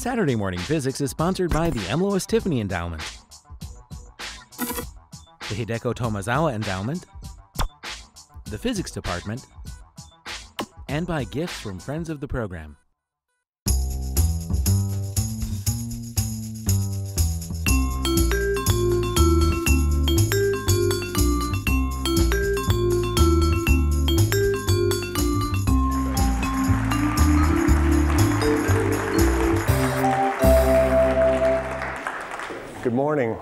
Saturday Morning Physics is sponsored by the M. Lois Tiffany Endowment, the Hideko Tomozawa Endowment, the Physics Department, and by gifts from friends of the program. Good morning.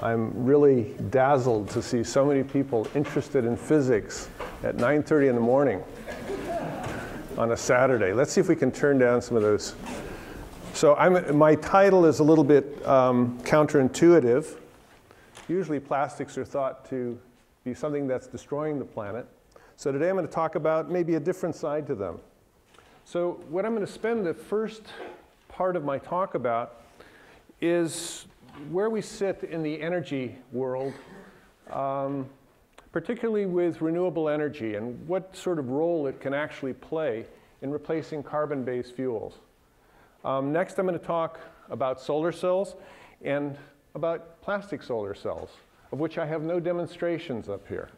I'm really dazzled to see so many people interested in physics at 9:30 in the morning on a Saturday. Let's see if we can turn down some of those. So I'm, my title is a little bit um, counterintuitive. Usually plastics are thought to be something that's destroying the planet. So today I'm going to talk about maybe a different side to them. So what I'm going to spend the first part of my talk about is where we sit in the energy world, um, particularly with renewable energy and what sort of role it can actually play in replacing carbon-based fuels. Um, next, I'm going to talk about solar cells and about plastic solar cells, of which I have no demonstrations up here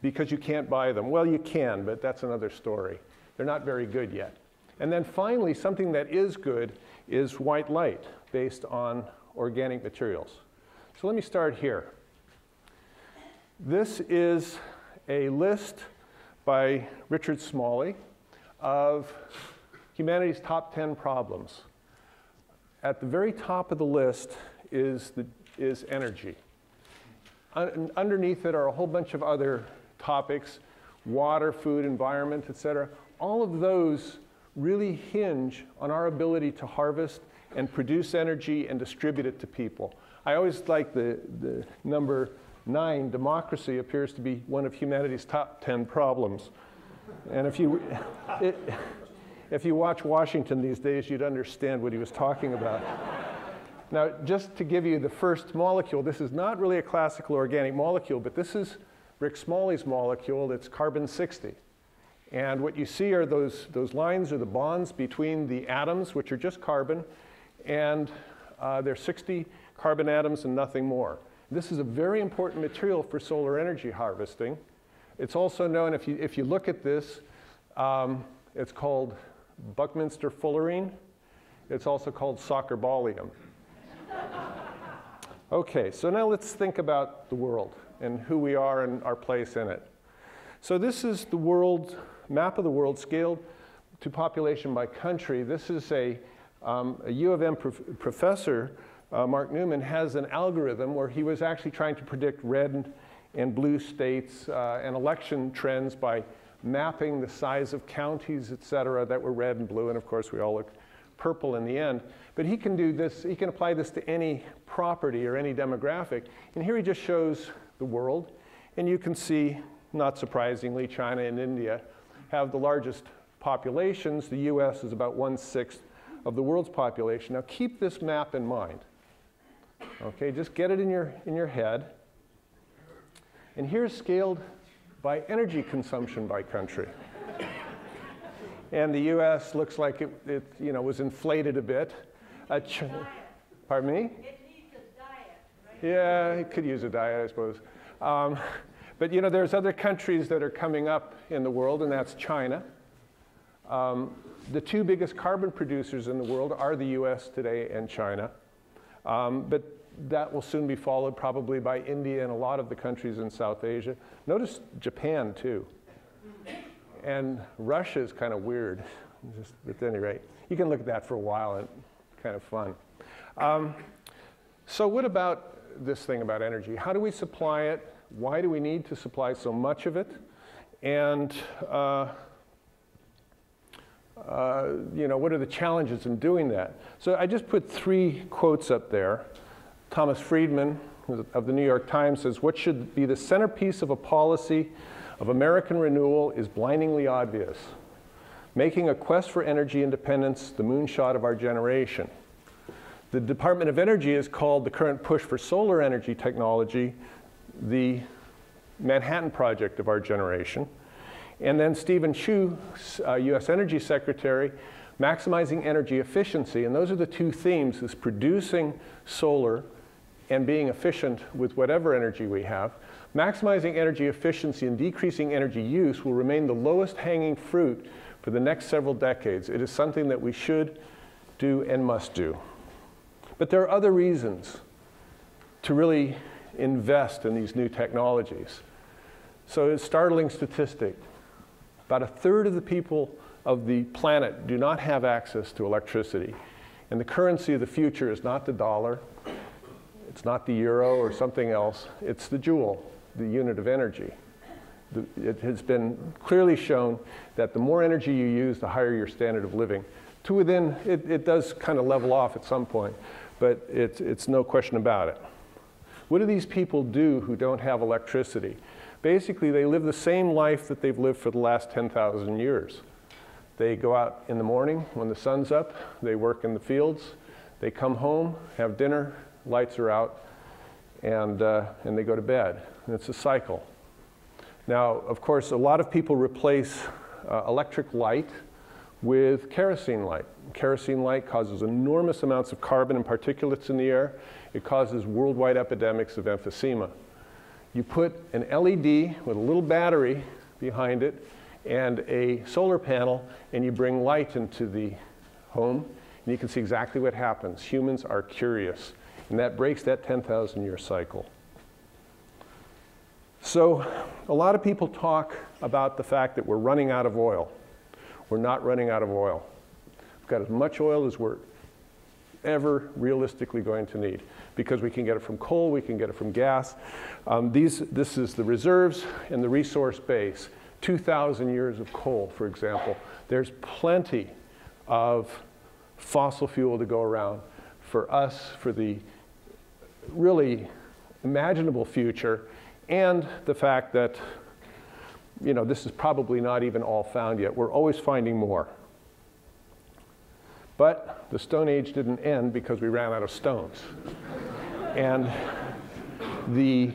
because you can't buy them. Well, you can, but that's another story. They're not very good yet. And then finally, something that is good is white light based on organic materials. So let me start here. This is a list by Richard Smalley of humanity's top 10 problems. At the very top of the list is, the, is energy. Un underneath it are a whole bunch of other topics, water, food, environment, et cetera. All of those really hinge on our ability to harvest and produce energy and distribute it to people. I always like the, the number nine, democracy appears to be one of humanity's top 10 problems. And if you, it, if you watch Washington these days, you'd understand what he was talking about. now, just to give you the first molecule, this is not really a classical organic molecule, but this is Rick Smalley's molecule. It's carbon 60. And what you see are those, those lines are the bonds between the atoms, which are just carbon, and uh, they're 60 carbon atoms and nothing more. This is a very important material for solar energy harvesting. It's also known, if you, if you look at this, um, it's called Buckminster fullerene. It's also called soccer ballium. okay, so now let's think about the world and who we are and our place in it. So this is the world map of the world scaled to population by country. This is a, um, a U of M prof professor, uh, Mark Newman, has an algorithm where he was actually trying to predict red and blue states uh, and election trends by mapping the size of counties, et cetera, that were red and blue. And of course, we all look purple in the end. But he can do this, he can apply this to any property or any demographic. And here he just shows the world. And you can see, not surprisingly, China and India have the largest populations. The US is about one-sixth of the world's population. Now keep this map in mind. Okay, just get it in your, in your head. And here's scaled by energy consumption by country. and the US looks like it, it you know, was inflated a bit. Uh, pardon me? It needs a diet, right? Yeah, it could use a diet, I suppose. Um, but you know, there's other countries that are coming up in the world, and that's China. Um, the two biggest carbon producers in the world are the US today and China. Um, but that will soon be followed probably by India and a lot of the countries in South Asia. Notice Japan too. And Russia is kind of weird, just at any rate. You can look at that for a while kind of fun. Um, so what about this thing about energy? How do we supply it? Why do we need to supply so much of it? And uh, uh, you know, what are the challenges in doing that? So I just put three quotes up there. Thomas Friedman of the New York Times says, what should be the centerpiece of a policy of American renewal is blindingly obvious. Making a quest for energy independence the moonshot of our generation. The Department of Energy has called the current push for solar energy technology the Manhattan Project of our generation. And then Steven Chu, uh, US Energy Secretary, maximizing energy efficiency. And those are the two themes, is producing solar and being efficient with whatever energy we have. Maximizing energy efficiency and decreasing energy use will remain the lowest hanging fruit for the next several decades. It is something that we should do and must do. But there are other reasons to really invest in these new technologies. So, a startling statistic about a third of the people of the planet do not have access to electricity. And the currency of the future is not the dollar, it's not the euro or something else, it's the joule, the unit of energy. The, it has been clearly shown that the more energy you use, the higher your standard of living. To within, it, it does kind of level off at some point, but it's, it's no question about it. What do these people do who don't have electricity? Basically, they live the same life that they've lived for the last 10,000 years. They go out in the morning when the sun's up, they work in the fields, they come home, have dinner, lights are out, and, uh, and they go to bed. And it's a cycle. Now, of course, a lot of people replace uh, electric light with kerosene light. Kerosene light causes enormous amounts of carbon and particulates in the air. It causes worldwide epidemics of emphysema. You put an LED with a little battery behind it and a solar panel, and you bring light into the home, and you can see exactly what happens. Humans are curious, and that breaks that 10,000 year cycle. So, a lot of people talk about the fact that we're running out of oil. We're not running out of oil. We've got as much oil as we're ever realistically going to need because we can get it from coal, we can get it from gas. Um, these, this is the reserves and the resource base. 2,000 years of coal, for example. There's plenty of fossil fuel to go around for us, for the really imaginable future, and the fact that you know, this is probably not even all found yet. We're always finding more. But the Stone Age didn't end because we ran out of stones. and the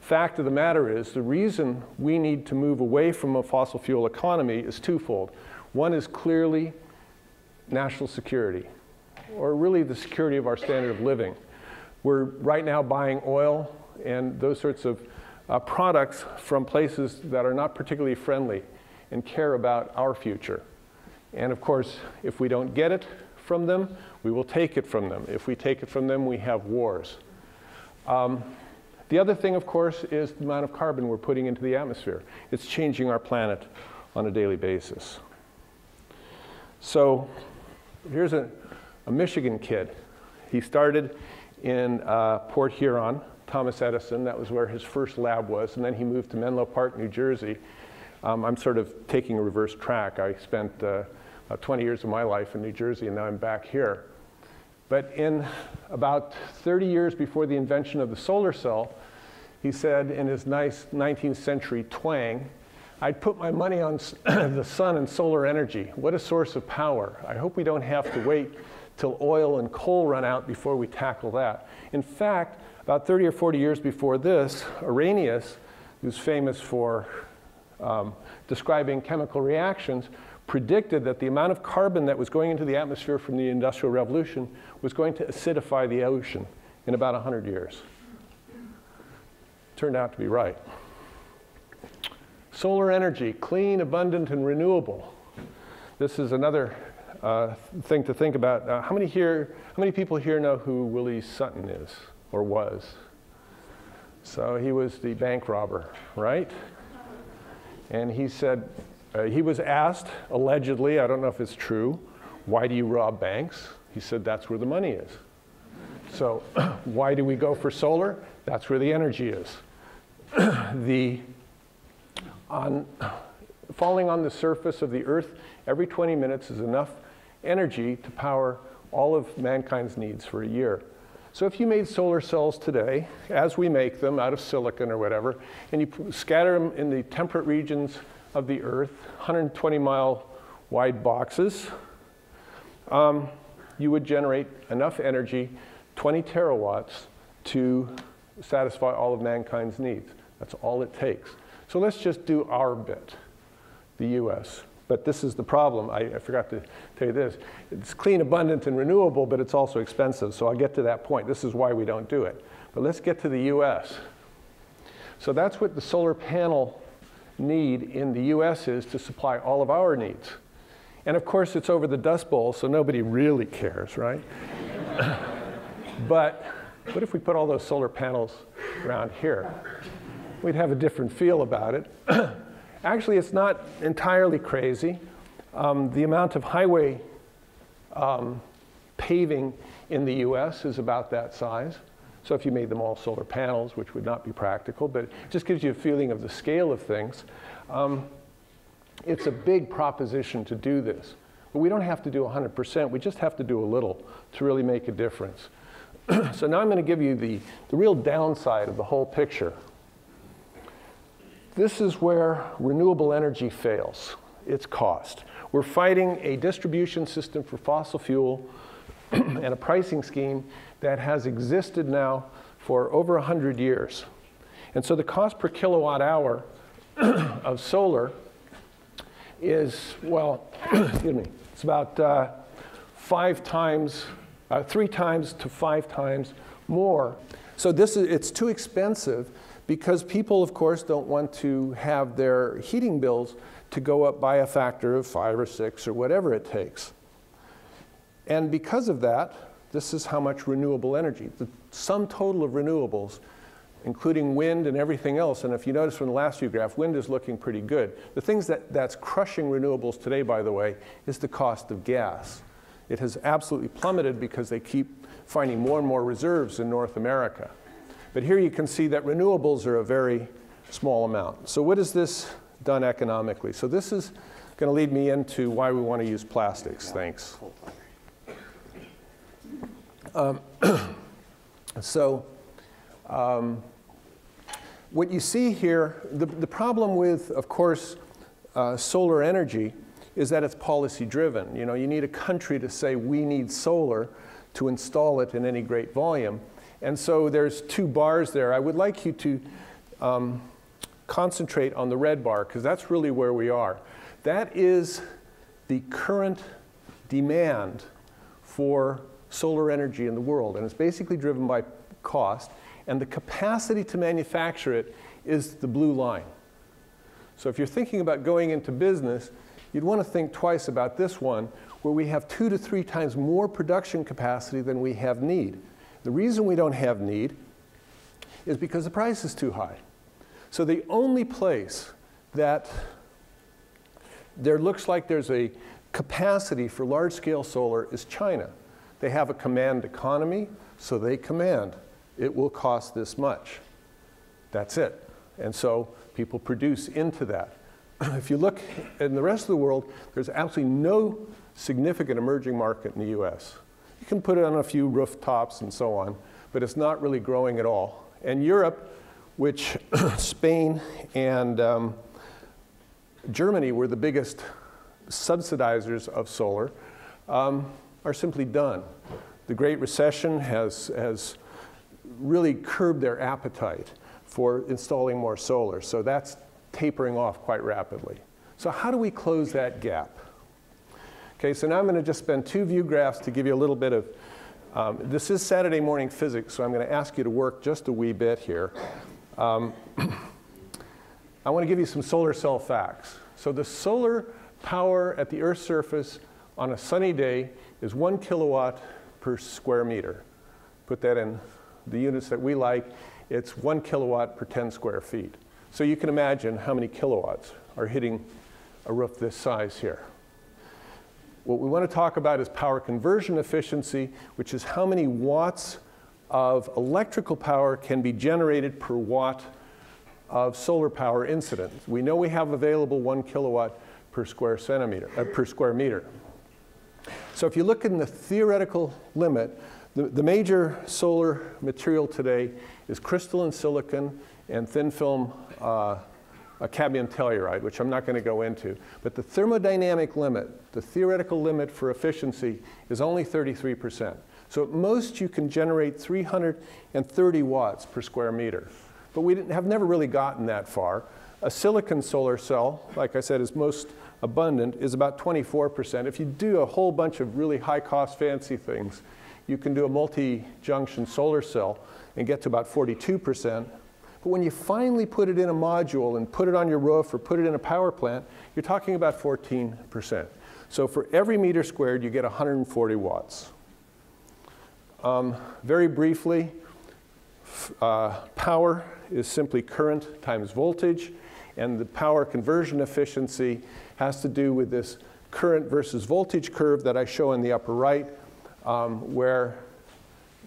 fact of the matter is, the reason we need to move away from a fossil fuel economy is twofold. One is clearly national security, or really the security of our standard of living. We're right now buying oil and those sorts of uh, products from places that are not particularly friendly and care about our future. And of course, if we don't get it from them, we will take it from them. If we take it from them, we have wars. Um, the other thing, of course, is the amount of carbon we're putting into the atmosphere. It's changing our planet on a daily basis. So here's a, a Michigan kid. He started in uh, Port Huron Thomas Edison. That was where his first lab was. And then he moved to Menlo Park, New Jersey. Um, I'm sort of taking a reverse track. I spent uh, 20 years of my life in New Jersey, and now I'm back here. But in about 30 years before the invention of the solar cell, he said in his nice 19th century twang, I'd put my money on the sun and solar energy. What a source of power. I hope we don't have to wait till oil and coal run out before we tackle that. In fact, about 30 or 40 years before this, Arrhenius, who's famous for um, describing chemical reactions, predicted that the amount of carbon that was going into the atmosphere from the Industrial Revolution was going to acidify the ocean in about 100 years. Turned out to be right. Solar energy, clean, abundant, and renewable. This is another uh, thing to think about. Uh, how many here? How many people here know who Willie Sutton is? or was. So he was the bank robber, right? And he said, uh, he was asked, allegedly, I don't know if it's true, why do you rob banks? He said, that's where the money is. So why do we go for solar? That's where the energy is. the, on, falling on the surface of the earth every 20 minutes is enough energy to power all of mankind's needs for a year. So if you made solar cells today, as we make them out of silicon or whatever, and you scatter them in the temperate regions of the Earth, 120 mile wide boxes, um, you would generate enough energy, 20 terawatts, to satisfy all of mankind's needs. That's all it takes. So let's just do our bit. the US. But this is the problem. I, I, forgot to tell you this. It's clean, abundant, and renewable, but it's also expensive. So I'll get to that point. This is why we don't do it. But let's get to the US. So that's what the solar panel need in the US is to supply all of our needs. And of course, it's over the Dust Bowl, so nobody really cares, right? but what if we put all those solar panels around here? We'd have a different feel about it. Actually, it's not entirely crazy. Um, the amount of highway um, paving in the US is about that size. So if you made them all solar panels, which would not be practical, but it just gives you a feeling of the scale of things. Um, it's a big proposition to do this. But we don't have to do 100%, we just have to do a little to really make a difference. so now I'm going to give you the, the real downside of the whole picture. This is where renewable energy fails, its cost. We're fighting a distribution system for fossil fuel and a pricing scheme that has existed now for over 100 years. And so the cost per kilowatt hour of solar is, well, excuse me, it's about uh, five times, uh, three times to five times more. So this is, it's too expensive because people, of course, don't want to have their heating bills to go up by a factor of five or six or whatever it takes. And because of that, this is how much renewable energy. The sum total of renewables, including wind and everything else, and if you notice from the last few graphs, wind is looking pretty good. The things that, that's crushing renewables today, by the way, is the cost of gas. It has absolutely plummeted because they keep finding more and more reserves in North America. But here you can see that renewables are a very small amount. So what is this done economically? So this is going to lead me into why we want to use plastics. Thanks. Um, so um, what you see here, the, the problem with, of course, uh, solar energy is that it's policy driven. You know, you need a country to say we need solar to install it in any great volume. And so there's two bars there. I would like you to um, concentrate on the red bar because that's really where we are. That is the current demand for solar energy in the world. And it's basically driven by cost. And the capacity to manufacture it is the blue line. So if you're thinking about going into business, you'd want to think twice about this one, where we have two to three times more production capacity than we have need. The reason we don't have need is because the price is too high. So the only place that there looks like there's a capacity for large scale solar is China. They have a command economy, so they command it will cost this much. That's it. And so people produce into that. if you look in the rest of the world, there's absolutely no significant emerging market in the US. You can put it on a few rooftops and so on, but it's not really growing at all. And Europe, which Spain and um, Germany were the biggest subsidizers of solar, um, are simply done. The Great Recession has, has really curbed their appetite for installing more solar. So that's tapering off quite rapidly. So how do we close that gap? Okay, so now I'm going to just spend two view graphs to give you a little bit of, um, this is Saturday morning physics, so I'm going to ask you to work just a wee bit here. Um, I want to give you some solar cell facts. So the solar power at the Earth's surface on a sunny day is one kilowatt per square meter. Put that in the units that we like, it's one kilowatt per 10 square feet. So you can imagine how many kilowatts are hitting a roof this size here. What we want to talk about is power conversion efficiency, which is how many watts of electrical power can be generated per watt of solar power incident. We know we have available one kilowatt per square centimeter, uh, per square meter. So if you look in the theoretical limit, the, the major solar material today is crystalline silicon and thin film uh, cadmium telluride, which I'm not going to go into. But the thermodynamic limit, the theoretical limit for efficiency, is only 33%. So at most you can generate 330 watts per square meter. But we have never really gotten that far. A silicon solar cell, like I said, is most abundant, is about 24%. If you do a whole bunch of really high cost fancy things, you can do a multi-junction solar cell and get to about 42%. But when you finally put it in a module and put it on your roof or put it in a power plant, you're talking about 14%. So for every meter squared, you get 140 watts. Um, very briefly, uh, power is simply current times voltage, and the power conversion efficiency has to do with this current versus voltage curve that I show in the upper right, um, where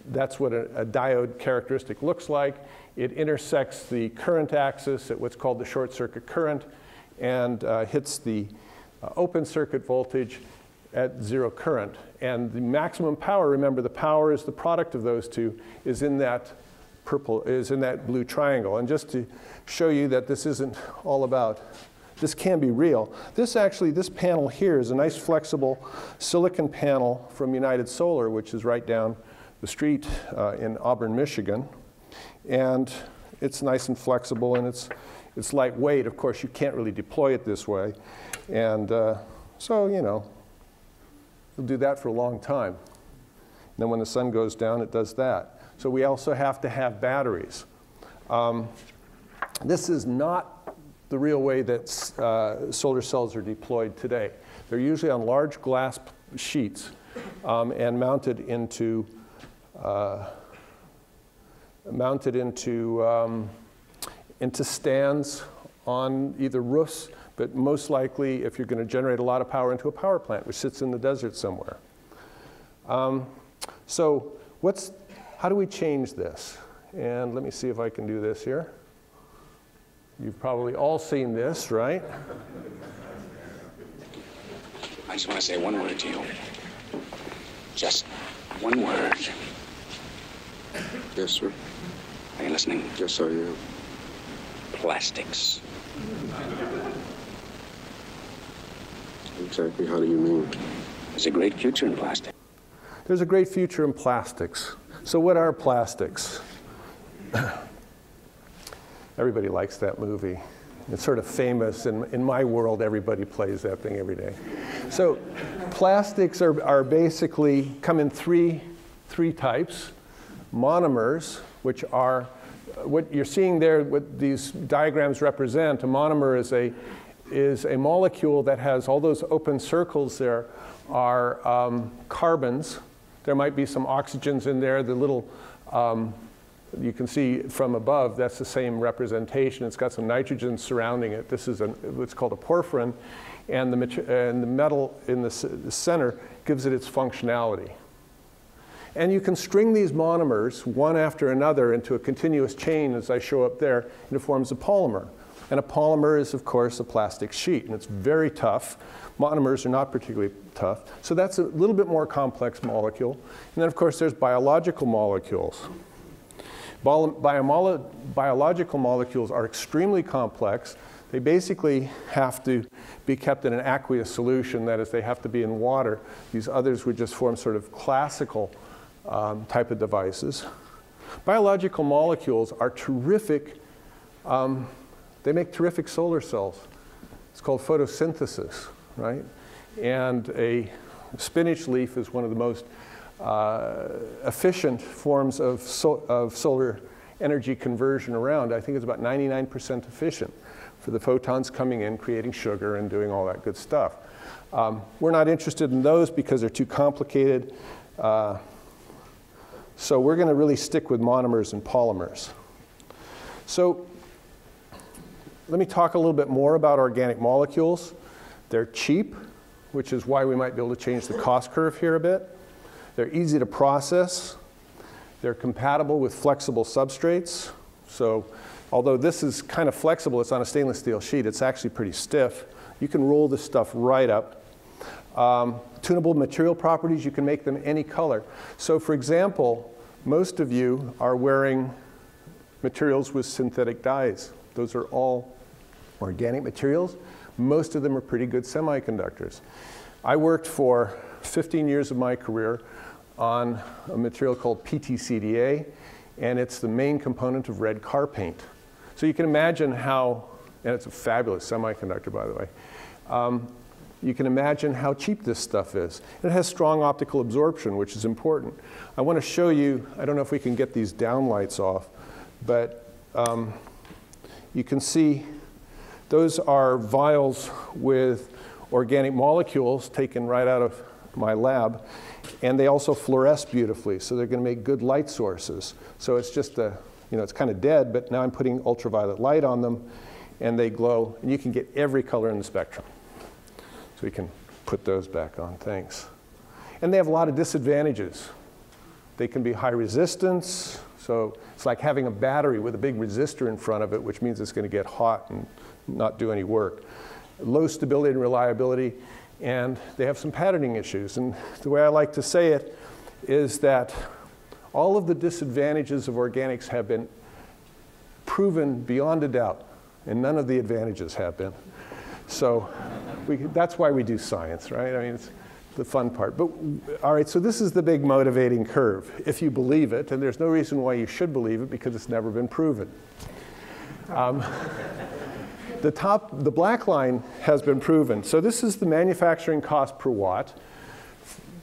that's what a, a, diode characteristic looks like. It intersects the current axis at what's called the short circuit current and uh, hits the uh, open circuit voltage at zero current. And the maximum power, remember the power is the product of those two, is in that purple, is in that blue triangle. And just to show you that this isn't all about, this can be real. This actually, this panel here is a nice flexible silicon panel from United Solar, which is right down the street uh, in Auburn, Michigan. And it's nice and flexible and it's, it's lightweight. Of course, you can't really deploy it this way. And uh, so, you know, you'll do that for a long time. And then when the sun goes down, it does that. So we also have to have batteries. Um, this is not the real way that uh, solar cells are deployed today. They're usually on large glass sheets um, and mounted into uh, mounted into um, into stands on either roofs but most likely if you're going to generate a lot of power into a power plant, which sits in the desert somewhere. Um, so what's, how do we change this? And let me see if I can do this here. You've probably all seen this, right? I just want to say one word to you. Just one word. Yes, sir. Are you listening? Yes, I am. Plastics. Exactly how do you mean? There's a great future in plastics. There's a great future in plastics. So, what are plastics? Everybody likes that movie. It's sort of famous. In, in my world, everybody plays that thing every day. So, plastics are, are basically come in three, three types monomers, which are what you're seeing there, what these diagrams represent. A monomer is a is a molecule that has all those open circles there are um, carbons. There might be some oxygens in there. The little, um, you can see from above, that's the same representation. It's got some nitrogen surrounding it. This is an, what's called a porphyrin. And the, and the metal in the, the center gives it its functionality. And you can string these monomers one after another into a continuous chain, as I show up there, and it forms a polymer. And a polymer is, of course, a plastic sheet, and it's very tough. Monomers are not particularly tough. So that's a little bit more complex molecule. And then, of course, there's biological molecules. Biomolo biological molecules are extremely complex. They basically have to be kept in an aqueous solution, that is, they have to be in water. These others would just form sort of classical um, type of devices. Biological molecules are terrific um, they make terrific solar cells. It's called photosynthesis, right? And a spinach leaf is one of the most efficient forms of, so, of solar energy conversion around. I think it's about 99% efficient for the photons coming in, creating sugar, and doing all that good stuff. Um, we're not interested in those because they're too complicated. Uh, so we're going to really stick with monomers and polymers. So let me talk a little bit more about organic molecules. They're cheap, which is why we might be able to change the cost curve here a bit. They're easy to process. They're compatible with flexible substrates. So although this is kind of flexible, it's on a stainless steel sheet, it's actually pretty stiff. You can roll this stuff right up. Um, tunable material properties, you can make them any color. So for example, most of you are wearing materials with synthetic dyes. Those are all organic materials. Most of them are pretty good semiconductors. I worked for 15 years of my career on a material called PTCDA, and it's the main component of red car paint. So you can imagine how and it's a fabulous semiconductor, by the way. Um, you can imagine how cheap this stuff is. It has strong optical absorption, which is important. I want to show you, I don't know if we can get these downlights off, but um, you can see those are vials with organic molecules taken right out of my lab. And they also fluoresce beautifully, so they're going to make good light sources. So it's just a, you know, it's kind of dead, but now I'm putting ultraviolet light on them, and they glow. And you can get every color in the spectrum. So we can put those back on, thanks. And they have a lot of disadvantages. They can be high resistance, so it's like having a battery with a big resistor in front of it, which means it's going to get hot and not do any work. Low stability and reliability, and they have some patterning issues. And the way I like to say it is that all of the disadvantages of organics have been proven beyond a doubt, and none of the advantages have been. So we, that's why we do science, right? I mean, it's the fun part. But all right, so this is the big motivating curve, if you believe it, and there's no reason why you should believe it because it's never been proven. Um, the top, the black line has been proven. So this is the manufacturing cost per watt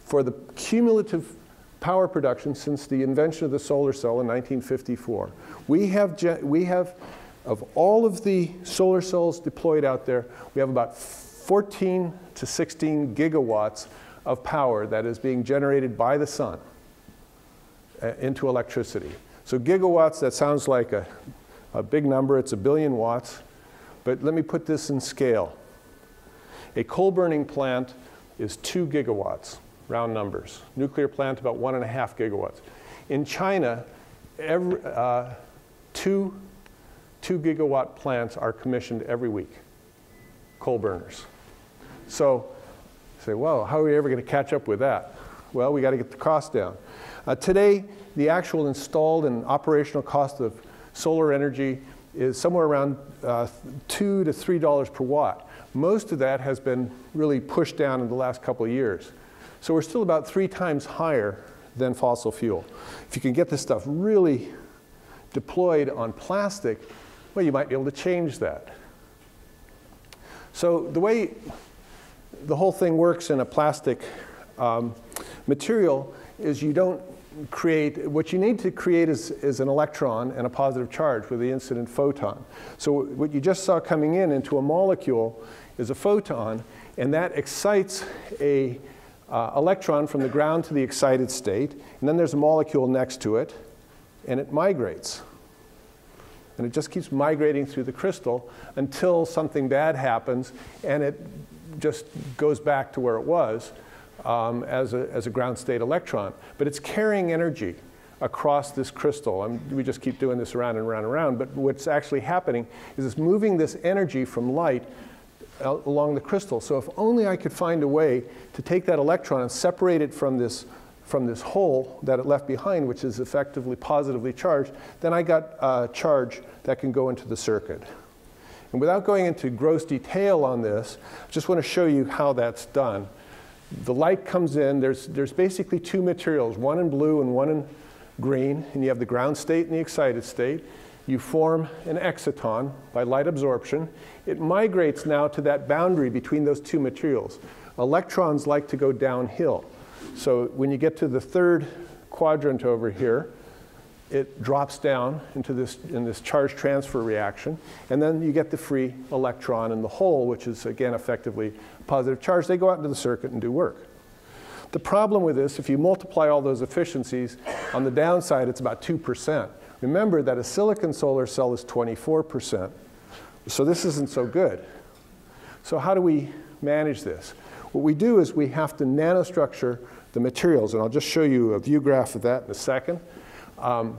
for the cumulative power production since the invention of the solar cell in 1954. We have, we have of all of the solar cells deployed out there, we have about 14 to 16 gigawatts of power that is being generated by the sun uh, into electricity. So gigawatts, that sounds like a, a big number. It's a billion watts. But let me put this in scale. A coal burning plant is two gigawatts, round numbers. Nuclear plant, about one and a half gigawatts. In China, every, uh, two two gigawatt plants are commissioned every week, coal burners. So say, well, how are we ever going to catch up with that? Well, we got to get the cost down. Uh, today, the actual installed and operational cost of solar energy is somewhere around uh, two to three dollars per watt. Most of that has been really pushed down in the last couple of years. So we're still about three times higher than fossil fuel. If you can get this stuff really deployed on plastic, well, you might be able to change that. So the way the whole thing works in a plastic um, material is you don't create, what you need to create is, is an electron and a positive charge with the incident photon. So what you just saw coming in into a molecule is a photon, and that excites a uh, electron from the ground to the excited state, and then there's a molecule next to it, and it migrates. And it just keeps migrating through the crystal until something bad happens and it just goes back to where it was um, as, a, as a ground state electron. But it's carrying energy across this crystal. I we just keep doing this around and around and around. But what's actually happening is it's moving this energy from light along the crystal. So if only I could find a way to take that electron and separate it from this from this hole that it left behind, which is effectively positively charged, then I got a charge that can go into the circuit. And without going into gross detail on this, I just want to show you how that's done. The light comes in, there's, there's basically two materials, one in blue and one in green, and you have the ground state and the excited state. You form an exciton by light absorption. It migrates now to that boundary between those two materials. Electrons like to go downhill. So when you get to the third quadrant over here, it drops down into this, in this charge transfer reaction, and then you get the free electron in the hole, which is again effectively positive charge. They go out into the circuit and do work. The problem with this, if you multiply all those efficiencies, on the downside it's about 2%. Remember that a silicon solar cell is 24%. So this isn't so good. So how do we manage this? What we do is we have to nanostructure the materials. And I'll just show you a view graph of that in a second. Um,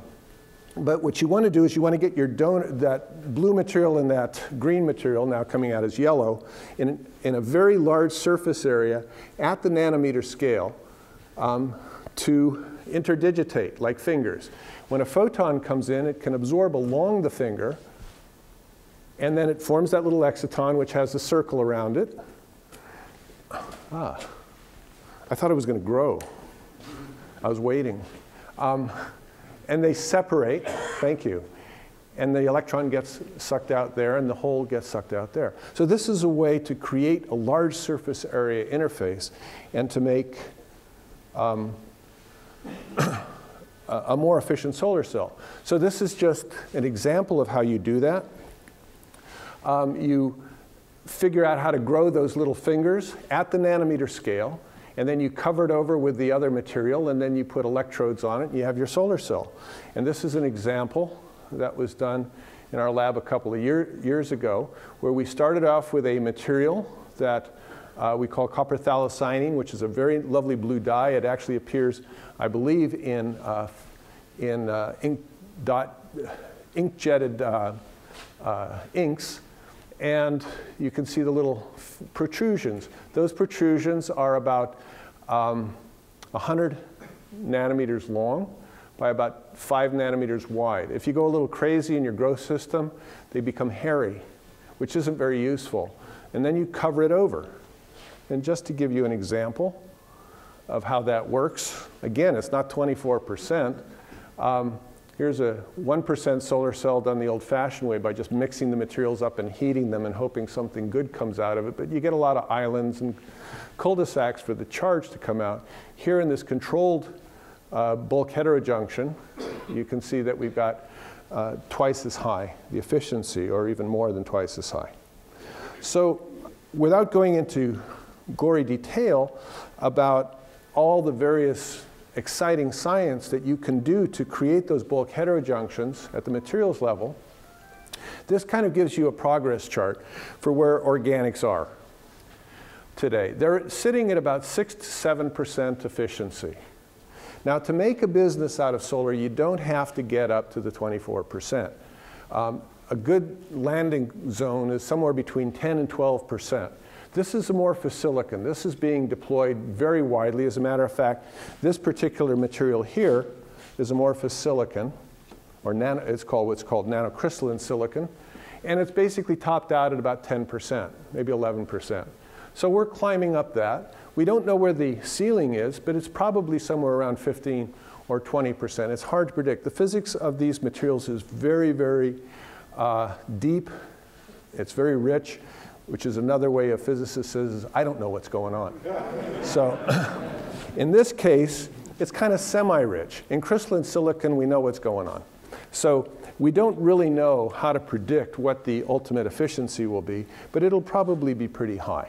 but what you want to do is you want to get your donor, that blue material and that green material, now coming out as yellow, in, in a very large surface area at the nanometer scale um, to interdigitate like fingers. When a photon comes in, it can absorb along the finger, and then it forms that little exciton which has a circle around it. Ah. I thought it was going to grow. I was waiting. Um, and they separate, thank you. and the electron gets sucked out there, and the hole gets sucked out there. So this is a way to create a large surface area interface and to make um, a more efficient solar cell. So this is just an example of how you do that. Um, you figure out how to grow those little fingers at the nanometer scale, and then you cover it over with the other material, and then you put electrodes on it, and you have your solar cell. And this is an example that was done in our lab a couple of year, years ago, where we started off with a material that uh, we call copper phthalocyanine, which is a very lovely blue dye. It actually appears, I believe, in, uh, in uh, ink, dot, uh, uh, inks. And you can see the little protrusions. Those protrusions are about um, 100 nanometers long by about five nanometers wide. If you go a little crazy in your growth system, they become hairy, which isn't very useful. And then you cover it over. And just to give you an example of how that works, again, it's not 24%. Um, here's a 1% solar cell done the old fashioned way by just mixing the materials up and heating them and hoping something good comes out of it. But you get a lot of islands and cul-de-sacs for the charge to come out. Here in this controlled uh, bulk heterojunction, you can see that we've got uh, twice as high the efficiency, or even more than twice as high. So, without going into gory detail about all the various exciting science that you can do to create those bulk heterojunctions at the materials level, this kind of gives you a progress chart for where organics are today. They're sitting at about 6 to 7% efficiency. Now, to make a business out of solar, you don't have to get up to the 24%. Um, a good landing zone is somewhere between 10 and 12%. This is amorphous silicon. This is being deployed very widely. As a matter of fact, this particular material here is amorphous silicon, or nano, it's called what's called nanocrystalline silicon, and it's basically topped out at about 10%, maybe 11%. So we're climbing up that. We don't know where the ceiling is, but it's probably somewhere around 15 or 20%. It's hard to predict. The physics of these materials is very, very uh, deep. It's very rich, which is another way a physicist says, I don't know what's going on. so in this case, it's kind of semi-rich. In crystalline silicon, we know what's going on. So we don't really know how to predict what the ultimate efficiency will be, but it'll probably be pretty high.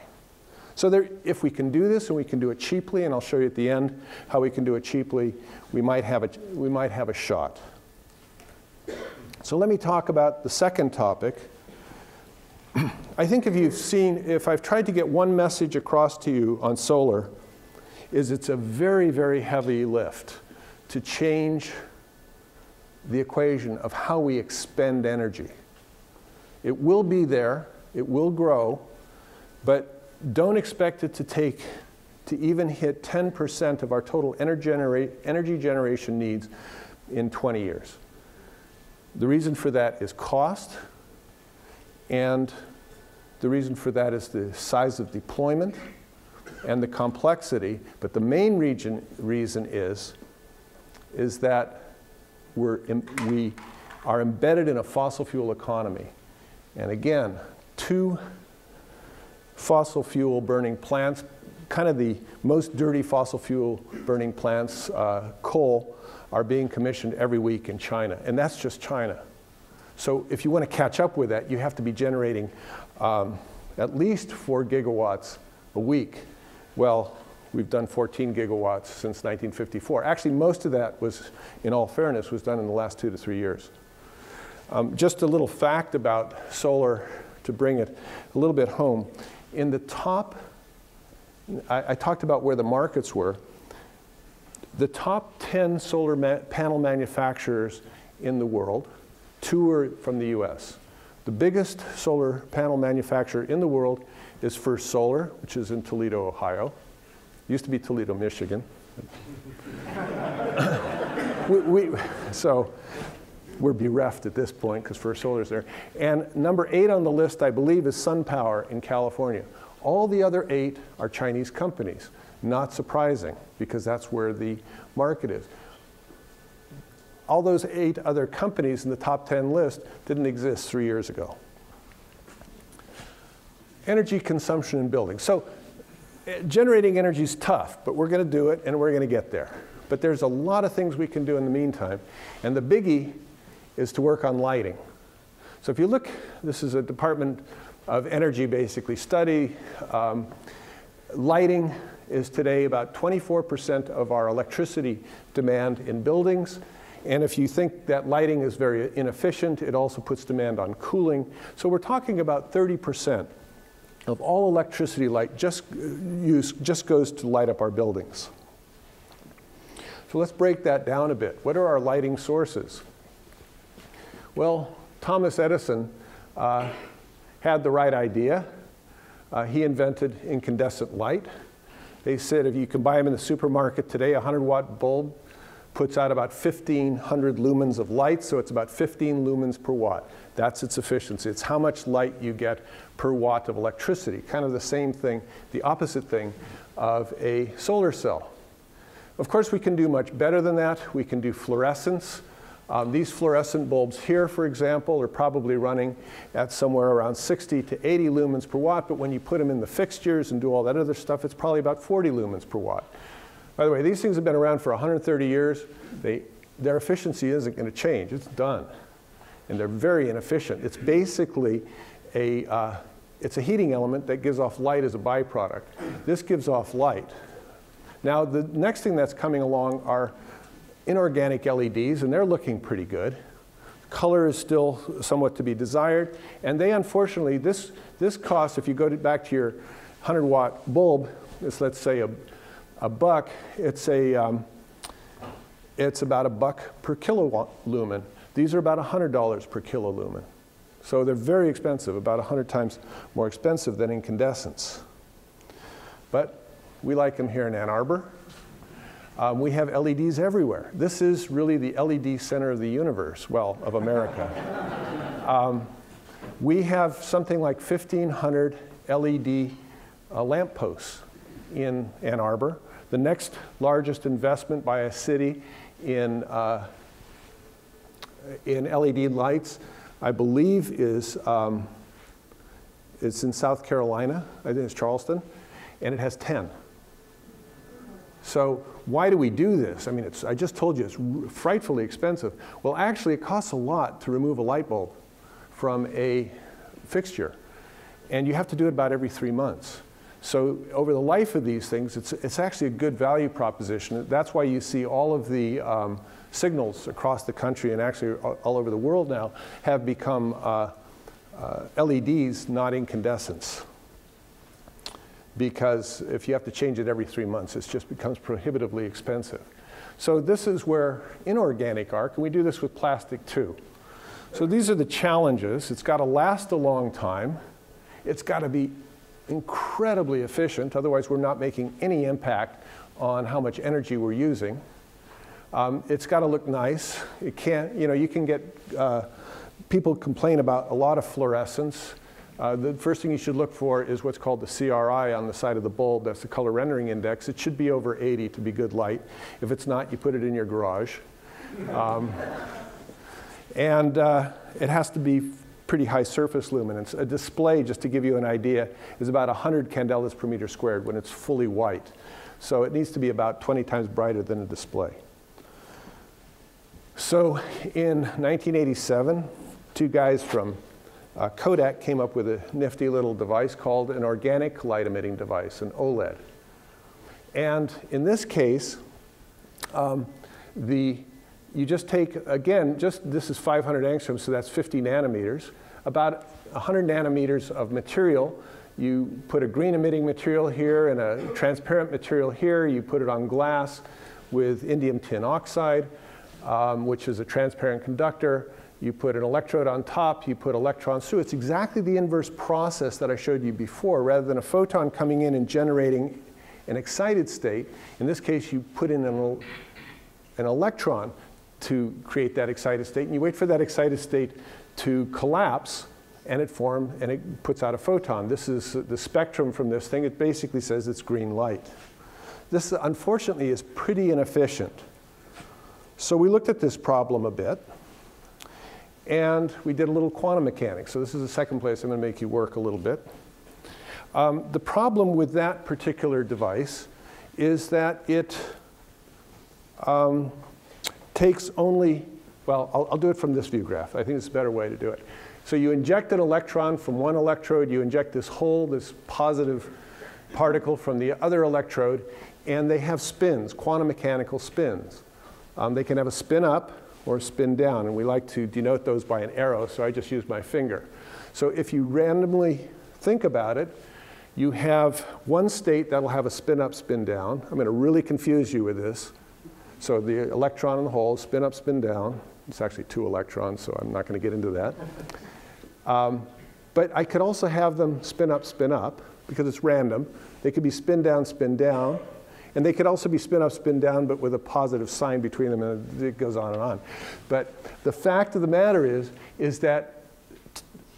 So there, if we can do this and we can do it cheaply, and I'll show you at the end how we can do it cheaply, we might have a, we might have a shot. So let me talk about the second topic. I think if you've seen, if I've tried to get one message across to you on solar, is it's a very, very heavy lift to change the equation of how we expend energy. It will be there, it will grow, but don't expect it to take to even hit 10% of our total energy generation needs in 20 years. The reason for that is cost, and the reason for that is the size of deployment and the complexity. But the main region, reason is, is that we're, we are embedded in a fossil fuel economy. And again, two fossil fuel burning plants, kind of the most dirty fossil fuel burning plants, uh, coal, are being commissioned every week in China. And that's just China. So if you want to catch up with that, you have to be generating um, at least four gigawatts a week. Well, we've done 14 gigawatts since 1954. Actually, most of that was, in all fairness, was done in the last two to three years. Um, just a little fact about solar to bring it a little bit home in the top, I, I talked about where the markets were. The top 10 solar ma panel manufacturers in the world, two are from the US. The biggest solar panel manufacturer in the world is First Solar, which is in Toledo, Ohio. It used to be Toledo, Michigan. we, we, so we're bereft at this point because First Solar is there. And number eight on the list, I believe, is SunPower in California. All the other eight are Chinese companies. Not surprising because that's where the market is. All those eight other companies in the top 10 list didn't exist three years ago. Energy consumption in buildings. So uh, generating energy is tough, but we're going to do it and we're going to get there. But there's a lot of things we can do in the meantime. And the biggie is to work on lighting. So if you look, this is a Department of Energy basically study. Um, lighting is today about 24% of our electricity demand in buildings. And if you think that lighting is very inefficient, it also puts demand on cooling. So we're talking about 30% of all electricity light just uh, use just goes to light up our buildings. So let's break that down a bit. What are our lighting sources? Well, Thomas Edison uh, had the right idea. Uh, he invented incandescent light. They said if you can buy them in the supermarket today, a 100 watt bulb puts out about 1500 lumens of light, so it's about 15 lumens per watt. That's its efficiency. It's how much light you get per watt of electricity. Kind of the same thing, the opposite thing of a solar cell. Of course, we can do much better than that. We can do fluorescence. Um, these fluorescent bulbs here, for example, are probably running at somewhere around 60 to 80 lumens per watt, but when you put them in the fixtures and do all that other stuff, it's probably about 40 lumens per watt. By the way, these things have been around for 130 years. They, their efficiency isn't going to change. It's done. And they're very inefficient. It's basically a, uh, it's a heating element that gives off light as a byproduct. This gives off light. Now, the next thing that's coming along are inorganic LEDs, and they're looking pretty good. Color is still somewhat to be desired, and they unfortunately, this, this cost, if you go to, back to your 100 watt bulb, is let's say a, a buck, it's, a, um, it's about a buck per kilowatt lumen. These are about $100 per kilolumen. So they're very expensive, about 100 times more expensive than incandescents. But we like them here in Ann Arbor. Um, we have LEDs everywhere. This is really the LED center of the universe, well, of America. um, we have something like 1,500 LED uh, lamp posts in Ann Arbor. The next largest investment by a city in, uh, in LED lights, I believe, is um, it's in South Carolina. I think it's Charleston, and it has 10. So why do we do this? I mean, it's, I just told you it's frightfully expensive. Well, actually, it costs a lot to remove a light bulb from a fixture. And you have to do it about every three months. So over the life of these things, it's, it's actually a good value proposition. That's why you see all of the um, signals across the country and actually all over the world now have become uh, uh, LEDs, not incandescents because if you have to change it every three months, it just becomes prohibitively expensive. So this is where inorganic are, and we do this with plastic too. So these are the challenges. It's got to last a long time. It's got to be incredibly efficient, otherwise we're not making any impact on how much energy we're using. Um, it's got to look nice. It can't, you know, you can get, uh, people complain about a lot of fluorescence. Uh, the first thing you should look for is what's called the CRI on the side of the bulb. That's the color rendering index. It should be over 80 to be good light. If it's not, you put it in your garage. Um, and uh, it has to be pretty high surface luminance. A display, just to give you an idea, is about 100 candelas per meter squared when it's fully white. So it needs to be about 20 times brighter than a display. So in 1987, two guys from uh, Kodak came up with a nifty little device called an organic light emitting device, an OLED. And in this case, um, the, you just take, again, just this is 500 angstroms, so that's 50 nanometers, about 100 nanometers of material. You put a green emitting material here and a transparent material here. You put it on glass with indium tin oxide, um, which is a transparent conductor. You put an electrode on top, you put electrons through. It's exactly the inverse process that I showed you before. Rather than a photon coming in and generating an excited state, in this case, you put in an, an electron to create that excited state, and you wait for that excited state to collapse, and it forms, and it puts out a photon. This is the spectrum from this thing. It basically says it's green light. This, unfortunately, is pretty inefficient. So we looked at this problem a bit, and we did a little quantum mechanics. So this is the second place I'm going to make you work a little bit. Um, the problem with that particular device is that it um, takes only, well, I'll, I'll do it from this view graph. I think it's a better way to do it. So you inject an electron from one electrode, you inject this hole, this positive particle from the other electrode, and they have spins, quantum mechanical spins. Um, they can have a spin up or a spin down, and we like to denote those by an arrow, so I just use my finger. So if you randomly think about it, you have one state that'll have a spin up, spin down. I'm going to really confuse you with this. So the electron in the hole, spin up, spin down. It's actually two electrons, so I'm not going to get into that. Um, but I could also have them spin up, spin up, because it's random. They could be spin down, spin down. And they could also be spin up, spin down, but with a positive sign between them, and it goes on and on. But the fact of the matter is, is that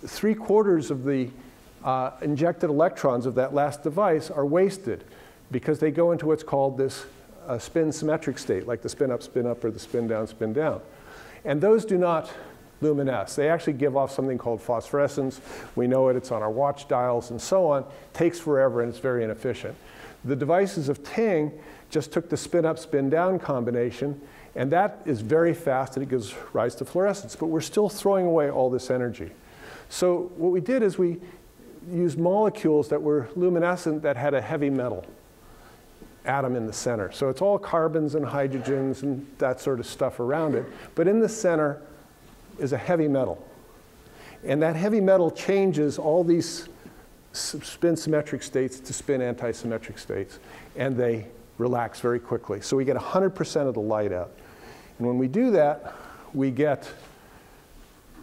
three quarters of the uh, injected electrons of that last device are wasted because they go into what's called this uh, spin symmetric state, like the spin up, spin up, or the spin down, spin down. And those do not luminesce. They actually give off something called phosphorescence. We know it, it's on our watch dials and so on. It takes forever and it's very inefficient. The devices of Tang just took the spin up, spin down combination, and that is very fast and it gives rise to fluorescence. But we're still throwing away all this energy. So what we did is we used molecules that were luminescent that had a heavy metal atom in the center. So it's all carbons and hydrogens and that sort of stuff around it. But in the center is a heavy metal. And that heavy metal changes all these spin symmetric states to spin antisymmetric states. And they relax very quickly. So we get 100% of the light out. And when we do that, we get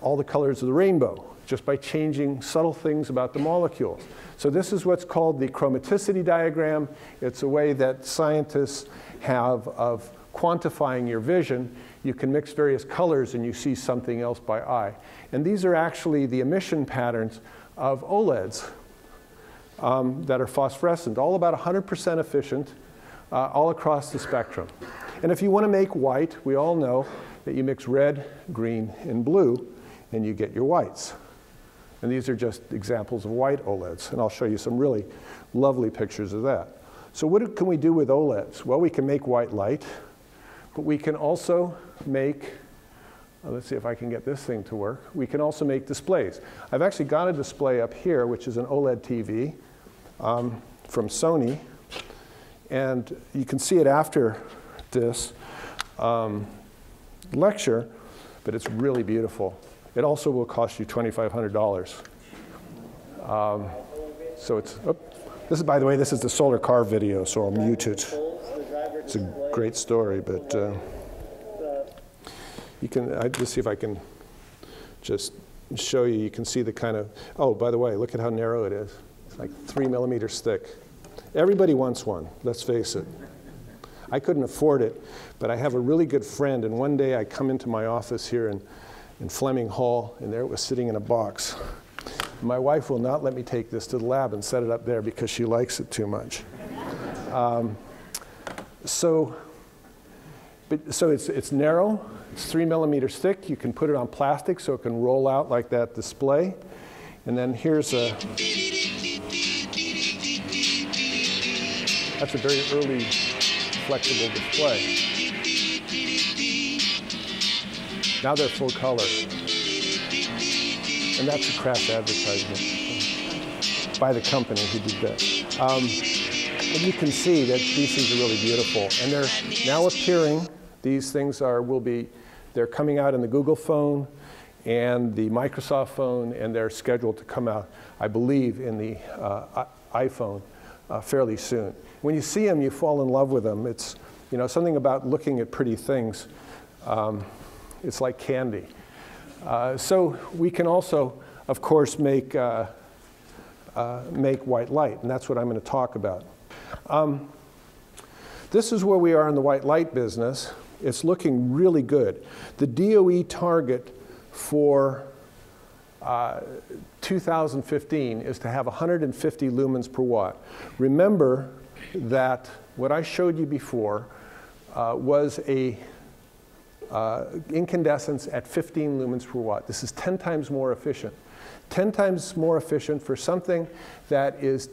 all the colors of the rainbow just by changing subtle things about the molecules. So this is what's called the chromaticity diagram. It's a way that scientists have of quantifying your vision. You can mix various colors and you see something else by eye. And these are actually the emission patterns of OLEDs um, that are phosphorescent, all about 100% efficient, uh, all across the spectrum. And if you want to make white, we all know that you mix red, green, and blue, and you get your whites. And these are just examples of white OLEDs. And I'll show you some really lovely pictures of that. So what can we do with OLEDs? Well, we can make white light, but we can also make, uh, let's see if I can get this thing to work. We can also make displays. I've actually got a display up here, which is an OLED TV um, from Sony. And you can see it after this um, lecture, but it's really beautiful. It also will cost you $2,500. Um, so it's, oh, this is, by the way, this is the solar car video, so I'll mute it. It's a great story, but uh, you can, I just see if I can just show you, you can see the kind of, oh, by the way, look at how narrow it is. It's like three millimeters thick. Everybody wants one, let's face it. I couldn't afford it, but I have a really good friend, and one day I come into my office here and in Fleming Hall, and there it was sitting in a box. My wife will not let me take this to the lab and set it up there because she likes it too much. Um, so, but, so it's, it's narrow, it's three millimeters thick. You can put it on plastic so it can roll out like that display. And then here's a, that's a very early flexible display. Now they're full color. And that's a craft advertisement by the company who did that. Um, you can see that these things are really beautiful. And they're now appearing. These things are, will be, they're coming out in the Google phone and the Microsoft phone, and they're scheduled to come out, I believe, in the uh, iPhone uh, fairly soon. When you see them, you fall in love with them. It's, you know, something about looking at pretty things. Um, it's like candy. Uh, so we can also, of course, make, uh, uh, make white light, and that's what I'm going to talk about. Um, this is where we are in the white light business. It's looking really good. The DOE target for uh, 2015 is to have 150 lumens per watt. Remember that what I showed you before uh, was a uh, incandescence at 15 lumens per watt. This is 10 times more efficient. 10 times more efficient for something that is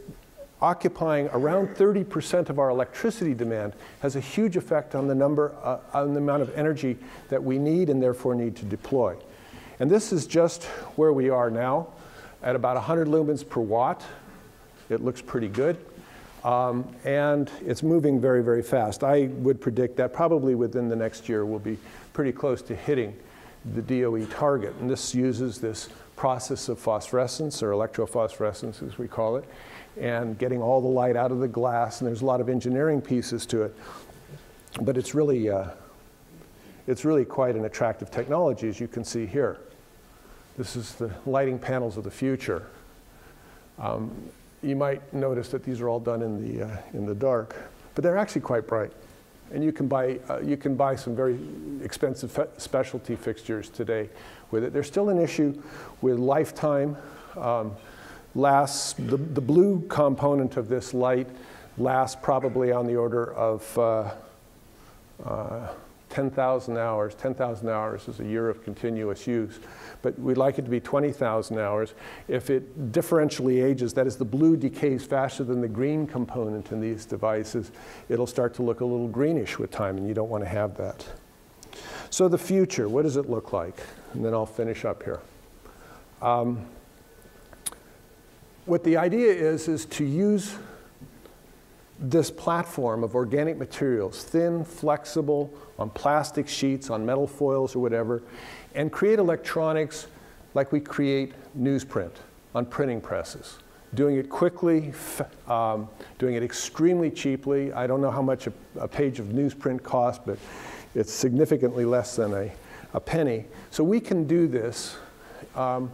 occupying around 30% of our electricity demand has a huge effect on the number, uh, on the amount of energy that we need and therefore need to deploy. And this is just where we are now at about 100 lumens per watt. It looks pretty good. Um, and it's moving very, very fast. I would predict that probably within the next year we'll be pretty close to hitting the DOE target. And this uses this process of phosphorescence, or electrophosphorescence as we call it, and getting all the light out of the glass. And there's a lot of engineering pieces to it. But it's really, uh, it's really quite an attractive technology, as you can see here. This is the lighting panels of the future. Um, you might notice that these are all done in the, uh, in the dark, but they're actually quite bright. And you can buy, uh, you can buy some very expensive specialty fixtures today with it. There's still an issue with lifetime. Um, lasts, the, the blue component of this light lasts probably on the order of uh, uh 10,000 hours. 10,000 hours is a year of continuous use but we'd like it to be 20,000 hours. If it differentially ages, that is the blue decays faster than the green component in these devices, it'll start to look a little greenish with time and you don't want to have that. So the future, what does it look like? And then I'll finish up here. Um, what the idea is, is to use this platform of organic materials, thin, flexible, on plastic sheets, on metal foils or whatever, and create electronics like we create newsprint on printing presses. Doing it quickly, um, doing it extremely cheaply. I don't know how much a, a, page of newsprint costs, but it's significantly less than a, a penny. So we can do this um,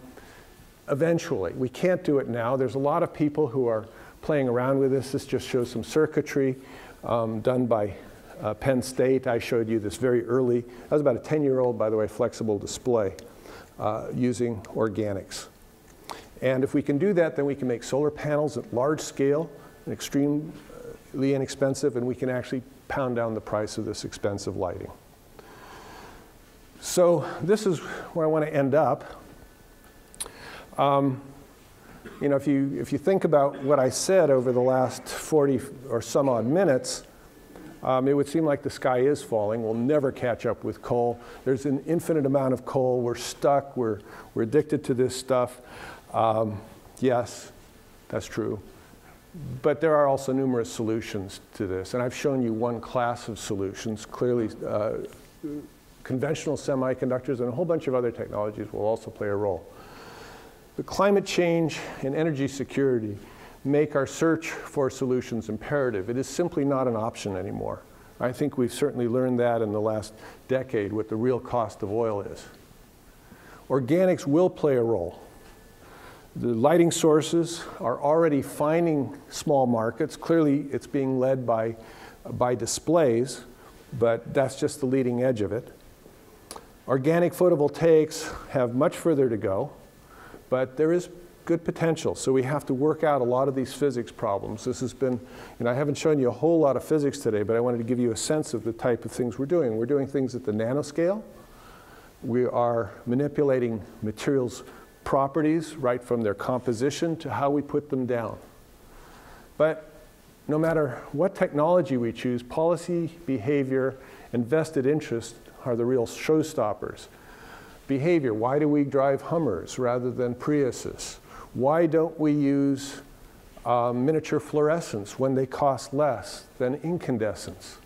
eventually. We can't do it now. There's a lot of people who are playing around with this. This just shows some circuitry um, done by uh, Penn State, I showed you this very early, that was about a 10 year old, by the way, flexible display uh, using organics. And if we can do that, then we can make solar panels at large scale and extremely inexpensive, and we can actually pound down the price of this expensive lighting. So this is where I want to end up. Um, you know, if you, if you think about what I said over the last 40 or some odd minutes, um, it would seem like the sky is falling. We'll never catch up with coal. There's an infinite amount of coal. We're stuck. We're, we're addicted to this stuff. Um, yes, that's true. But there are also numerous solutions to this. And I've shown you one class of solutions. Clearly, uh, conventional semiconductors and a whole bunch of other technologies will also play a role. But climate change and energy security make our search for solutions imperative. It is simply not an option anymore. I think we've certainly learned that in the last decade what the real cost of oil is. Organics will play a role. The lighting sources are already finding small markets. Clearly, it's being led by, by displays, but that's just the leading edge of it. Organic photovoltaics have much further to go, but there is good potential. So we have to work out a lot of these physics problems. This has been, you know, I haven't shown you a whole lot of physics today, but I wanted to give you a sense of the type of things we're doing. We're doing things at the nanoscale. We are manipulating materials properties right from their composition to how we put them down. But no matter what technology we choose, policy, behavior, and vested interest are the real showstoppers. Behavior, why do we drive Hummers rather than Priuses? Why don't we use uh, miniature fluorescence when they cost less than incandescents?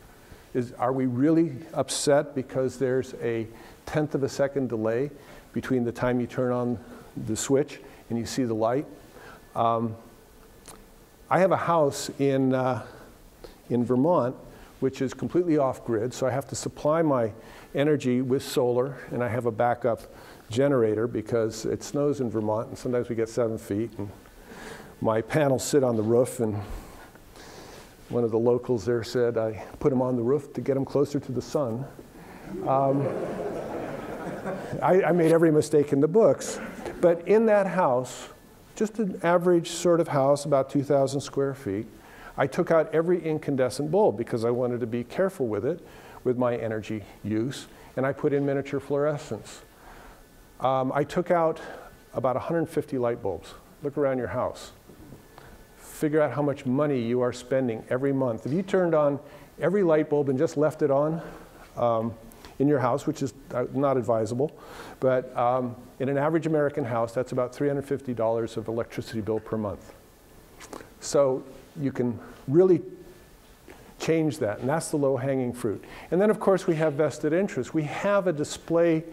Is, are we really upset because there's a tenth of a second delay between the time you turn on the switch and you see the light? Um, I have a house in, uh, in Vermont which is completely off grid, so I have to supply my energy with solar, and I have a backup generator because it snows in Vermont and sometimes we get seven feet. And my panels sit on the roof, and one of the locals there said I put them on the roof to get them closer to the sun. Um, I, I made every mistake in the books. But in that house, just an average sort of house, about 2,000 square feet, I took out every incandescent bulb because I wanted to be careful with it, with my energy use. and I put in miniature fluorescence. Um, I took out about 150 light bulbs. Look around your house. Figure out how much money you are spending every month. If you turned on every light bulb and just left it on um, in your house, which is uh, not advisable, but um, in an average American house, that's about $350 of electricity bill per month. So you can really change that, and that's the low hanging fruit. And then, of course, we have vested interests. We have a display,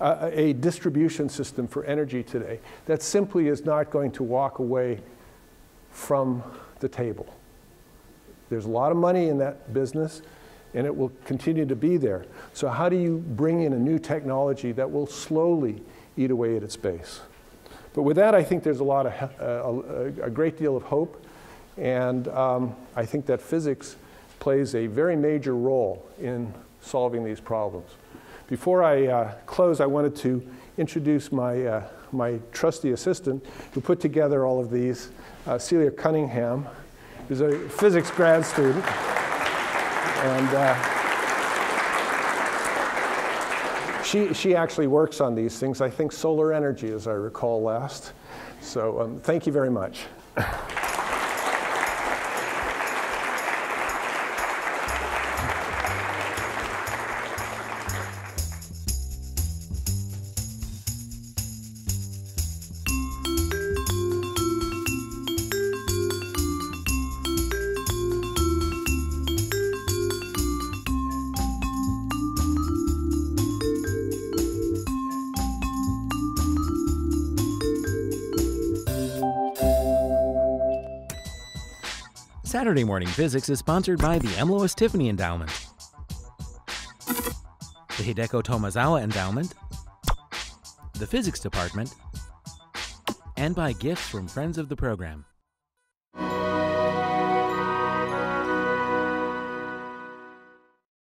uh, a distribution system for energy today that simply is not going to walk away from the table. There's a lot of money in that business, and it will continue to be there. So, how do you bring in a new technology that will slowly eat away at its base? But with that, I think there's a lot of uh, a, a, great deal of hope, and um, I think that physics plays a very major role in solving these problems. Before I uh, close, I wanted to introduce my, uh, my trusty assistant who put together all of these, uh, Celia Cunningham, who's a physics grad student. And uh, she, she actually works on these things. I think solar energy, as I recall last. So um, thank you very much. Saturday Morning Physics is sponsored by the M. Lois Tiffany Endowment, the Hideko Tomozawa Endowment, the Physics Department, and by gifts from friends of the program.